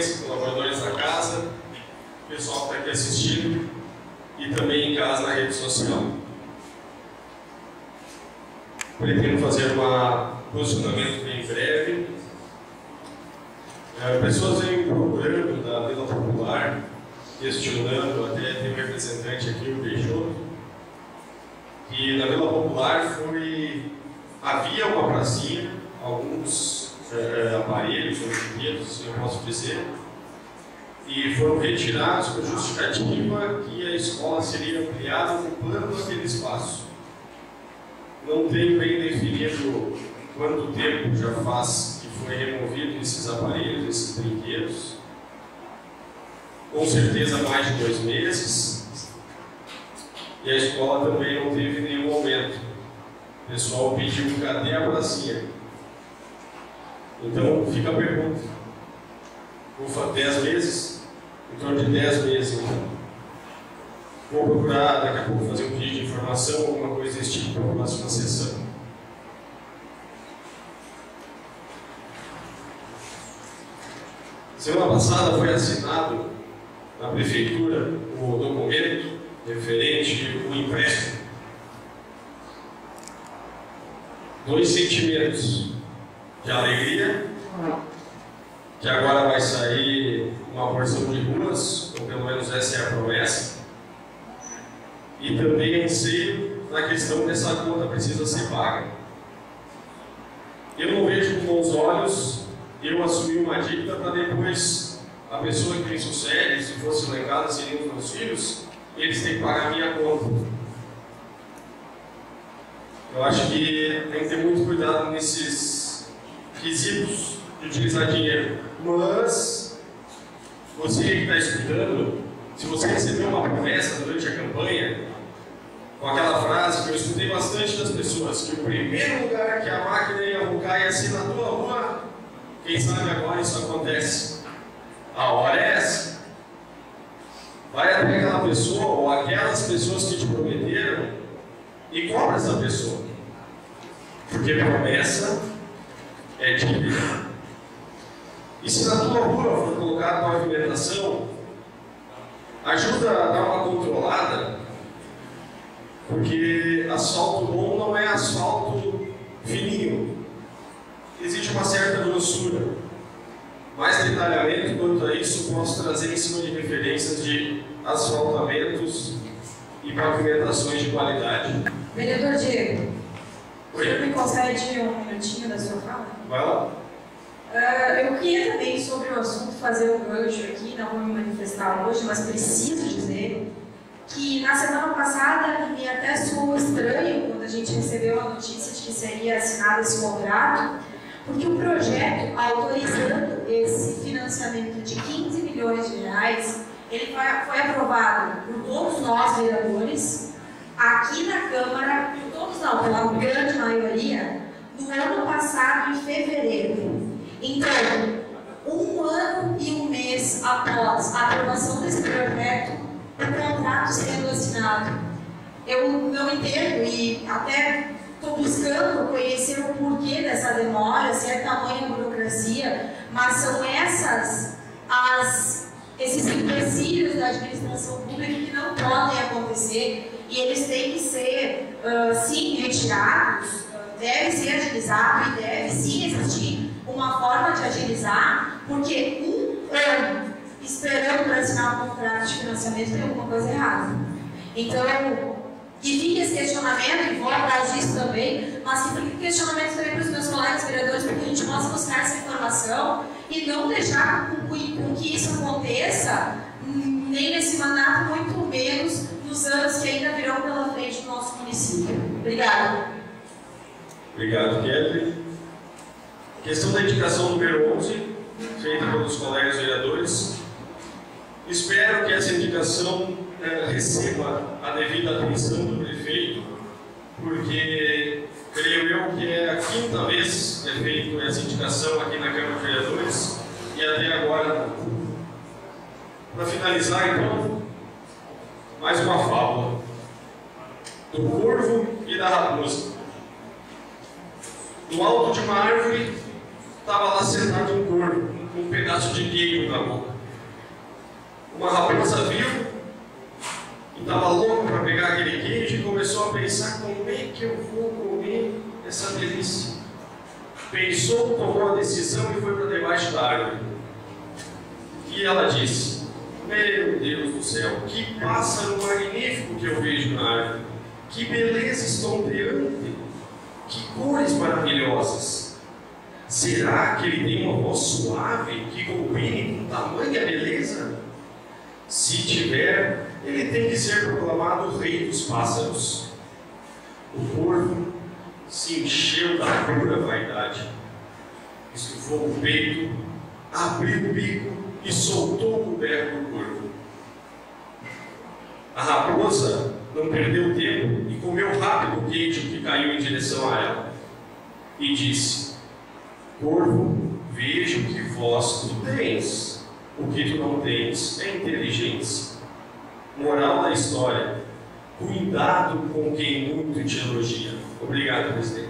imprensa, colaboradores da casa, pessoal que está aqui assistindo e também em casa na rede social. Pretendo fazer um posicionamento bem breve. É, pessoas vêm procurando da Vila Popular, questionando, até tem um representante aqui, o Peixoto, que na Vila Popular foi, havia uma pracinha, alguns é, aparelhos ou brinquedos, eu posso dizer, e foram retirados com justificativa que a escola seria ampliada ocupando aquele espaço. Não tem bem definido quanto tempo já faz que foi removido esses aparelhos, esses brinquedos. Com certeza mais de dois meses. E a escola também não teve nenhum aumento. O pessoal pediu cadê a pracinha? Então fica a pergunta. Ufa, 10 meses? Em torno de 10 meses então. Vou procurar daqui a pouco fazer um vídeo de informação, alguma coisa desse tipo para a próxima sessão. Semana passada foi assinado na prefeitura o documento referente ao empréstimo. Dois sentimentos de alegria, que agora vai sair uma porção de ruas, ou pelo menos essa é a promessa, e também anseio na questão dessa conta precisa ser paga. Eu não vejo com bons olhos eu assumir uma dívida para depois a pessoa que me sucede, se fosse casa, seriam os meus filhos, eles têm que pagar a minha conta. Eu acho que tem que ter muito cuidado nesses quesitos de utilizar dinheiro. Mas, você que está escutando, se você recebeu uma promessa durante a campanha, com aquela frase que eu escutei bastante das pessoas, que o primeiro lugar que a máquina ia arrancar ia ser na tua rua, quem sabe agora isso acontece. A hora é essa. Vai até aquela pessoa ou aquelas pessoas que te prometeram e cobra essa pessoa. Porque promessa é dívida. E se na tua rua for colocada pavimentação, ajuda a dar uma controlada, porque asfalto bom não é asfalto fininho. Existe uma certa grossura. Mais detalhamento quanto a isso posso trazer em cima de referências de asfaltamentos e pavimentações de qualidade. Vereador Diego, Oi. você me concede um minutinho da sua fala? Vai lá. Ah, eu queria também, sobre o assunto, fazer um gancho aqui, não vou me manifestar hoje, mas preciso dizer que na semana passada me até soou estranho quando a gente recebeu a notícia de que seria assinado esse contrato, porque o projeto autorizando esse financiamento de 15 milhões de reais, ele foi, aprovado por todos nós vereadores, aqui na Câmara, por todos não, pela grande maioria, passado, em fevereiro. Então, um ano e um mês após a aprovação desse projeto, o contrato sendo assinado. Eu não entendo e até estou buscando conhecer o porquê dessa demora, se é tamanha burocracia, mas são essas as esses empecilhos da administração pública que não podem acontecer e eles têm que ser, uh, sim, retirados, deve ser agilizado e deve sim existir uma forma de agilizar, porque um ano esperando para assinar um contrato de financiamento tem alguma coisa errada. Então, que fique esse questionamento, e vou atrás disso também, mas que fique questionamento também para os meus colegas vereadores, para que a gente possa buscar essa informação e não deixar com, com que isso aconteça nem nesse mandato, muito menos nos anos que ainda virão pela frente do nosso município. Obrigada. Obrigado, Kelly. Questão da indicação número 11, feita pelos colegas vereadores. Espero que essa indicação eh, receba a devida atenção do prefeito, porque creio eu que é a quinta vez que é feita essa indicação aqui na Câmara de Vereadores e até agora. Para finalizar, então, mais uma fábula do corvo e da raposa. No alto de uma árvore estava lá sentado um corvo, com um pedaço de queijo na boca. Uma raposa viu e estava louco para pegar aquele queijo e começou a pensar como é que eu vou comer essa delícia. Pensou, tomou a decisão e foi para debaixo da árvore. E ela disse: Meu Deus do céu, que pássaro magnífico que eu vejo na árvore, que beleza estonteante, que cores maravilhosas. Será que ele tem uma voz suave que combine com tamanha beleza? Se tiver, ele tem que ser proclamado rei dos pássaros. O corvo se encheu da pura vaidade, estufou o peito, abriu o bico e soltou o berro do corvo. A raposa não perdeu tempo e comeu rápido caiu em direção a ela. E disse: Corvo, vejo que vós tu tens. O que tu não tens é inteligência. Moral da história: cuidado com quem muito te elogia. Obrigado, presidente.